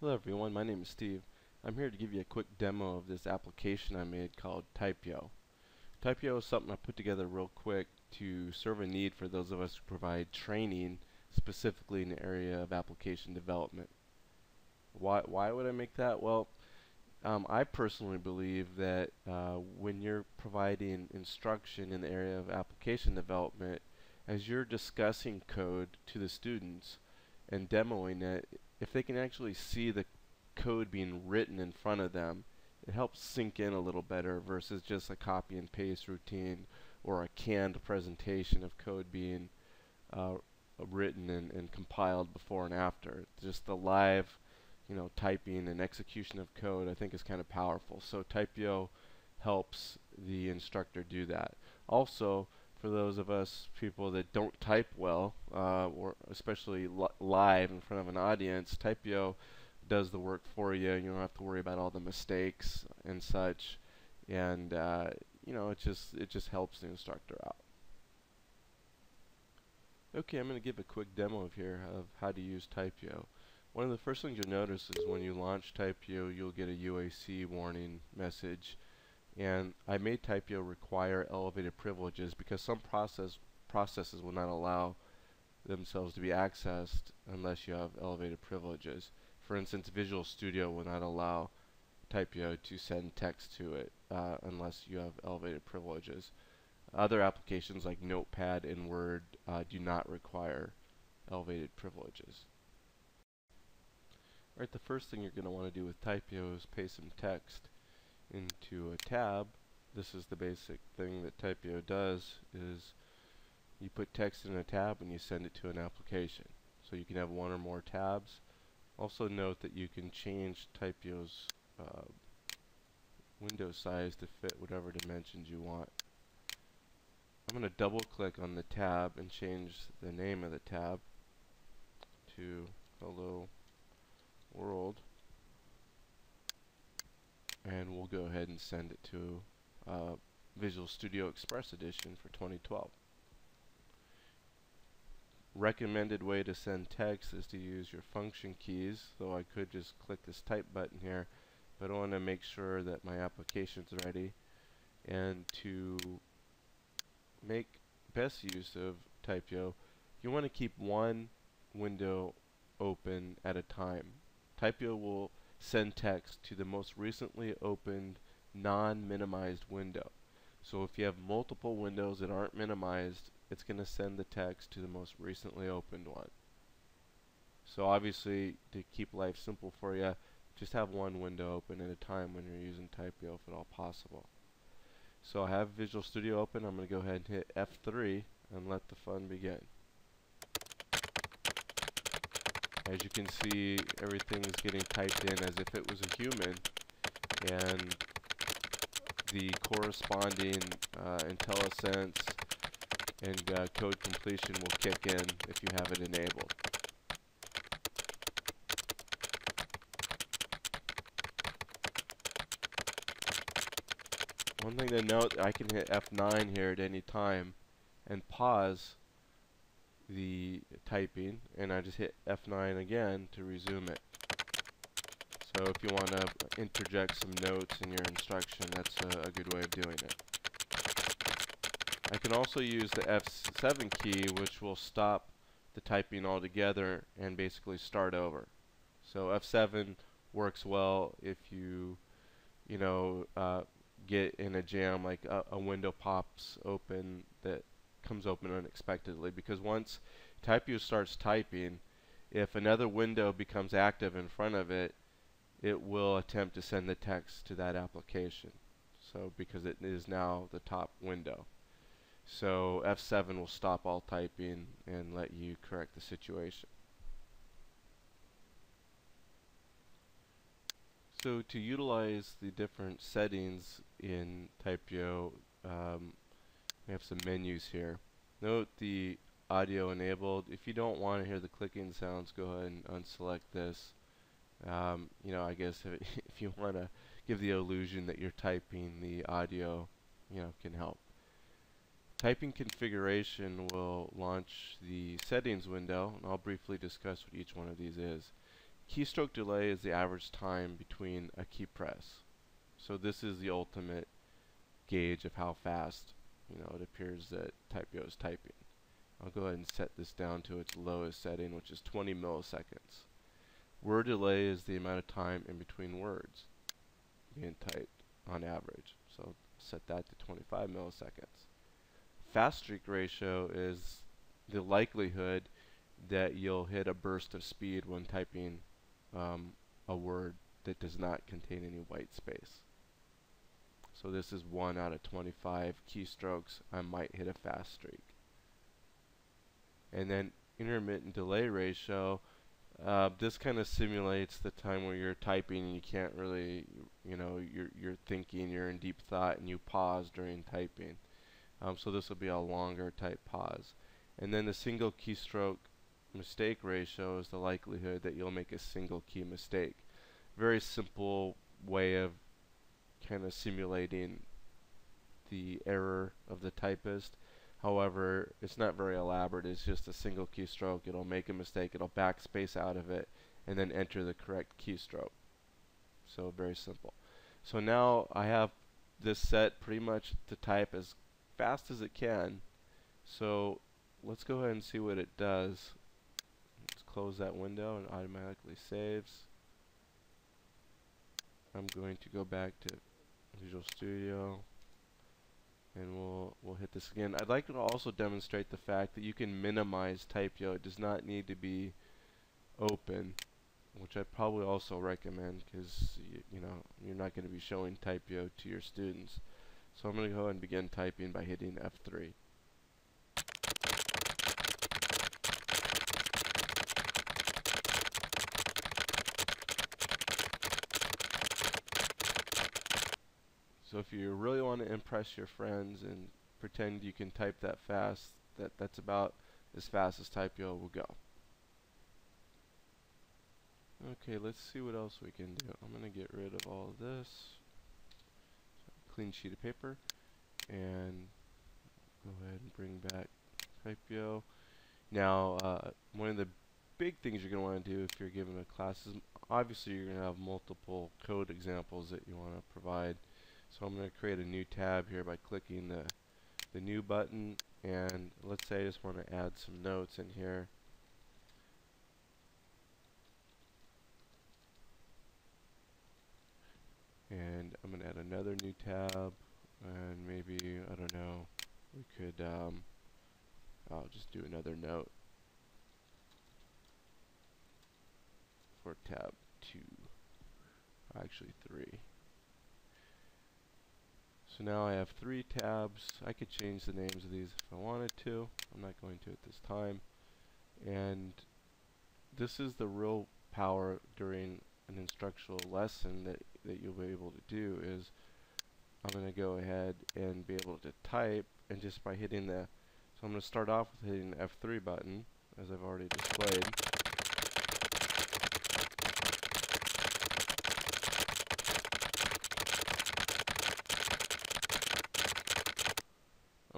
Hello everyone, my name is Steve. I'm here to give you a quick demo of this application I made called TypYo. TypYo is something I put together real quick to serve a need for those of us who provide training specifically in the area of application development. Why, why would I make that? Well, um, I personally believe that uh, when you're providing instruction in the area of application development, as you're discussing code to the students and demoing it, if they can actually see the code being written in front of them, it helps sink in a little better versus just a copy and paste routine or a canned presentation of code being uh, written and, and, compiled before and after. Just the live, you know, typing and execution of code I think is kind of powerful. So TypYo helps the instructor do that. Also, for those of us people that don't type well, uh, or especially li live in front of an audience, TypYo does the work for you. You don't have to worry about all the mistakes and such, and uh, you know it just it just helps the instructor out. Okay, I'm going to give a quick demo of here of how to use TypYo. One of the first things you'll notice is when you launch TypYo, you'll get a UAC warning message and I made TypYo require elevated privileges because some process processes will not allow themselves to be accessed unless you have elevated privileges. For instance, Visual Studio will not allow TypYo to send text to it uh, unless you have elevated privileges. Other applications like Notepad and Word uh, do not require elevated privileges. Alright, the first thing you're going to want to do with TypYo is paste some text into a tab, this is the basic thing that TypYo does, is you put text in a tab and you send it to an application. So you can have one or more tabs. Also note that you can change TypYo's uh, window size to fit whatever dimensions you want. I'm going to double click on the tab and change the name of the tab to Hello World and we'll go ahead and send it to uh, Visual Studio Express Edition for 2012. Recommended way to send text is to use your function keys, though I could just click this type button here, but I want to make sure that my application's ready and to make best use of TypYo, you want to keep one window open at a time. TypYo will send text to the most recently opened non-minimized window. So if you have multiple windows that aren't minimized, it's going to send the text to the most recently opened one. So obviously, to keep life simple for you, just have one window open at a time when you're using TypYo if at all possible. So I have Visual Studio open. I'm going to go ahead and hit F3 and let the fun begin. As you can see, everything is getting typed in as if it was a human, and the corresponding uh, IntelliSense and uh, code completion will kick in if you have it enabled. One thing to note, I can hit F9 here at any time and pause the typing and I just hit F9 again to resume it. So if you want to interject some notes in your instruction, that's a, a, good way of doing it. I can also use the F7 key, which will stop the typing altogether and basically start over. So F7 works well if you, you know, uh, get in a jam, like a, a window pops open that comes open unexpectedly because once TypYo starts typing, if another window becomes active in front of it, it will attempt to send the text to that application. So because it is now the top window. So F7 will stop all typing and let you correct the situation. So to utilize the different settings in TypYo, um, we have some menus here. Note the audio enabled. If you don't want to hear the clicking sounds, go ahead and unselect this. Um, you know, I guess if, if you want to give the illusion that you're typing, the audio, you know, can help. Typing configuration will launch the settings window, and I'll briefly discuss what each one of these is. keystroke delay is the average time between a key press. So this is the ultimate gauge of how fast you know it appears that TypYo is typing. I'll go ahead and set this down to its lowest setting, which is 20 milliseconds. Word delay is the amount of time in between words being typed on average. So set that to 25 milliseconds. Fast streak ratio is the likelihood that you'll hit a burst of speed when typing um, a word that does not contain any white space. So this is 1 out of 25 keystrokes I might hit a fast streak. And then intermittent delay ratio, uh, this kind of simulates the time where you're typing and you can't really, you know, you're, you're thinking, you're in deep thought and you pause during typing. Um, so this will be a longer type pause. And then the single keystroke mistake ratio is the likelihood that you'll make a single key mistake. Very simple way of kind of simulating the error of the typist. However, it's not very elaborate. It's just a single keystroke. It'll make a mistake. It'll backspace out of it and then enter the correct keystroke. So very simple. So now I have this set pretty much to type as fast as it can. So let's go ahead and see what it does. Let's close that window and automatically saves. I'm going to go back to Visual Studio and we'll we'll hit this again. I'd like to also demonstrate the fact that you can minimize TypYo. It does not need to be open, which I'd probably also recommend because you know you're not going to be showing TypYo to your students. So I'm going to go ahead and begin typing by hitting F3. So if you really want to impress your friends and pretend you can type that fast, that that's about as fast as TypYo will go. Okay, let's see what else we can do. I'm going to get rid of all of this. Clean sheet of paper. And go ahead and bring back TypYo. Now, uh, one of the big things you're going to want to do if you're given a class is obviously you're going to have multiple code examples that you want to provide. So I'm going to create a new tab here by clicking the, the new button and let's say I just want to add some notes in here. And I'm going to add another new tab and maybe, I don't know, we could, um, I'll just do another note for tab 2, actually 3. So now I have three tabs. I could change the names of these if I wanted to. I'm not going to at this time. And this is the real power during an instructional lesson that, that you'll be able to do is I'm going to go ahead and be able to type and just by hitting the so I'm going to start off with hitting the F3 button as I've already displayed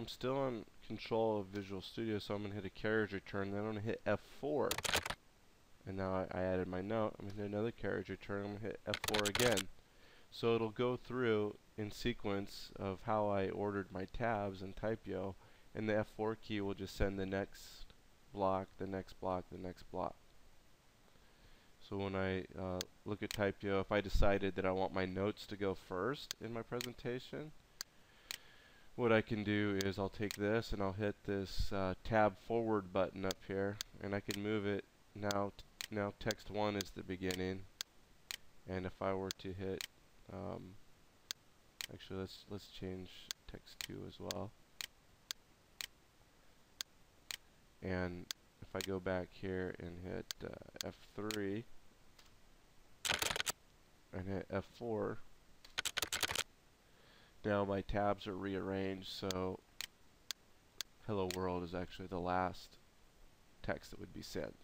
I'm still in control of Visual Studio, so I'm going to hit a carriage return, then I'm going to hit F4. And now I, I added my note. I'm going to hit another carriage return, I'm going to hit F4 again. So it'll go through in sequence of how I ordered my tabs in TypYo, and the F4 key will just send the next block, the next block, the next block. So when I uh, look at TypYo, if I decided that I want my notes to go first in my presentation, what I can do is I'll take this and I'll hit this uh, tab forward button up here and I can move it. Now now text 1 is the beginning. And if I were to hit um, actually let's let's change text 2 as well. And if I go back here and hit uh, F3 and hit F4 now my tabs are rearranged so hello world is actually the last text that would be sent.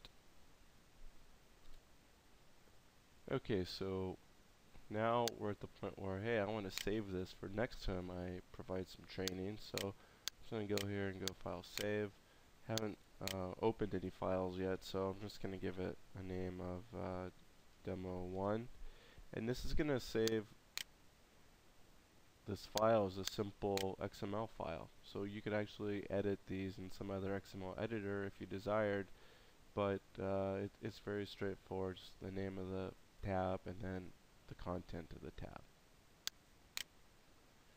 Okay, so now we're at the point where, hey, I want to save this for next time I provide some training. So I'm just going to go here and go File Save. Haven't uh, opened any files yet, so I'm just going to give it a name of uh, demo 1 and this is going to save this file is a simple XML file. So you could actually edit these in some other XML editor if you desired but uh, it, it's very straightforward just the name of the tab and then the content of the tab.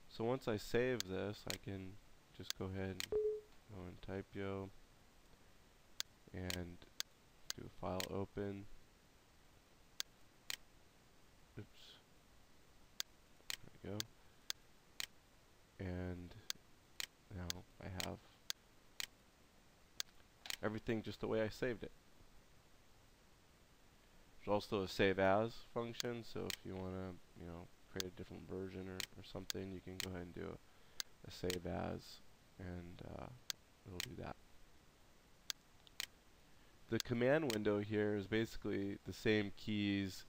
So once I save this I can just go ahead and go in TypYo and do a file open oops there we go and now I have everything just the way I saved it. There's also a save as function so if you want to you know create a different version or, or something you can go ahead and do a, a save as and uh, it'll do that. The command window here is basically the same keys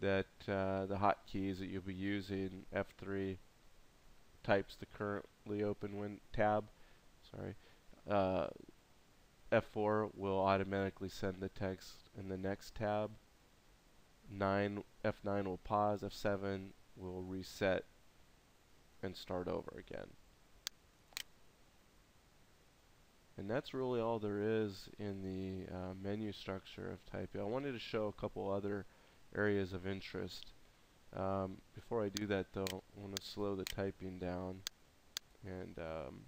that uh, the hotkeys that you'll be using F3 types the currently open win tab sorry uh, F4 will automatically send the text in the next tab 9 F9 will pause F7 will reset and start over again And that's really all there is in the uh, menu structure of TypYo. I wanted to show a couple other areas of interest. Um, before I do that though, I want to slow the typing down and um,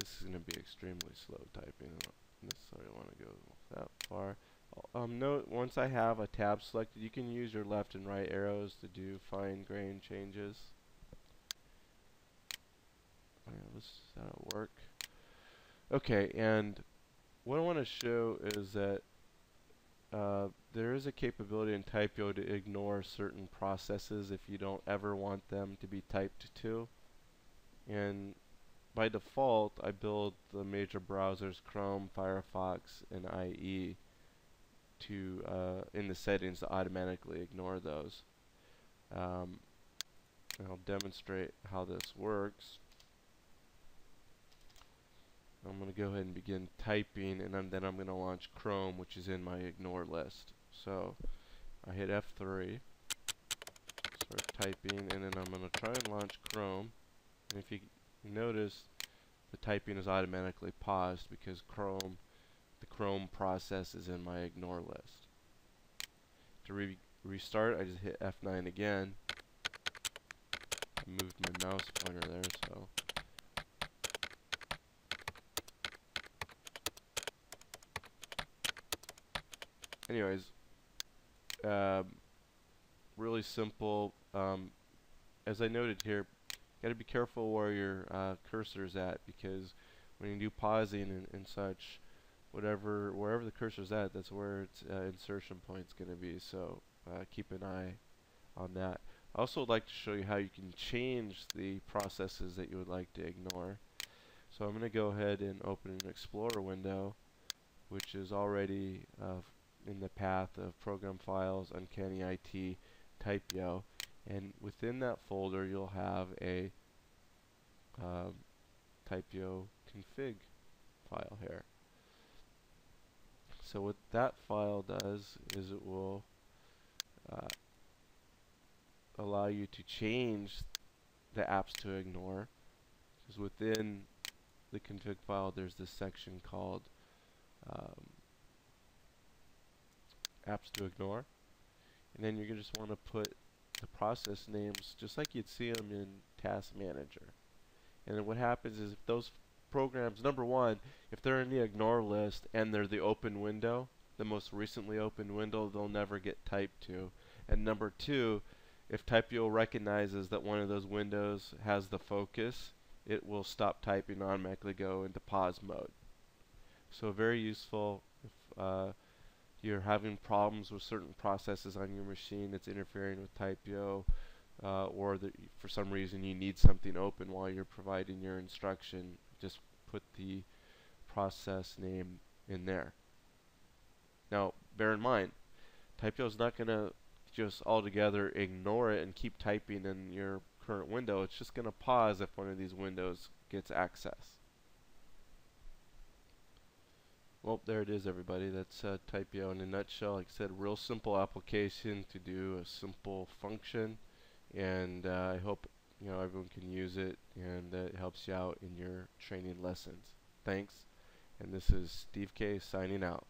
this is going to be extremely slow typing. I don't necessarily want to go that far. Um, note once I have a tab selected, you can use your left and right arrows to do fine grain changes this that'll work. Okay, and what I want to show is that uh, there is a capability in TypYo to ignore certain processes if you don't ever want them to be typed to. And by default, I build the major browsers Chrome, Firefox, and IE to uh, in the settings to automatically ignore those. Um, I'll demonstrate how this works. I'm going to go ahead and begin typing and I'm, then I'm going to launch Chrome which is in my ignore list. So I hit F3, start typing and then I'm going to try and launch Chrome and if you notice the typing is automatically paused because Chrome, the Chrome process is in my ignore list. To re restart I just hit F9 again, I moved my mouse pointer there so anyways, um, really simple. Um, as I noted here, got to be careful where your uh, cursor is at because when you do pausing and, and such, whatever wherever the cursor is at, that's where its uh, insertion point is going to be. So uh, keep an eye on that. I also would like to show you how you can change the processes that you would like to ignore. So I'm going to go ahead and open an Explorer window, which is already uh, in the path of program files, Uncanny IT, TypYo, and within that folder you'll have a um, TypYo config file here. So what that file does is it will uh, allow you to change the apps to ignore because within the config file there's this section called um, apps to ignore. And then you're going to just want to put the process names just like you'd see them in Task Manager. And then what happens is if those programs, number one, if they're in the ignore list and they're the open window, the most recently opened window, they'll never get typed to. And number two, if TypYo recognizes that one of those windows has the focus, it will stop typing automatically go into pause mode. So very useful if uh, you're having problems with certain processes on your machine that's interfering with TypYo, uh, or that for some reason you need something open while you're providing your instruction, just put the process name in there. Now, bear in mind, TypYo is not going to just altogether ignore it and keep typing in your current window. It's just going to pause if one of these windows gets access. Well, there it is, everybody. That's uh, TypYo in a nutshell. Like I said, real simple application to do a simple function, and uh, I hope you know everyone can use it and that it helps you out in your training lessons. Thanks, and this is Steve K signing out.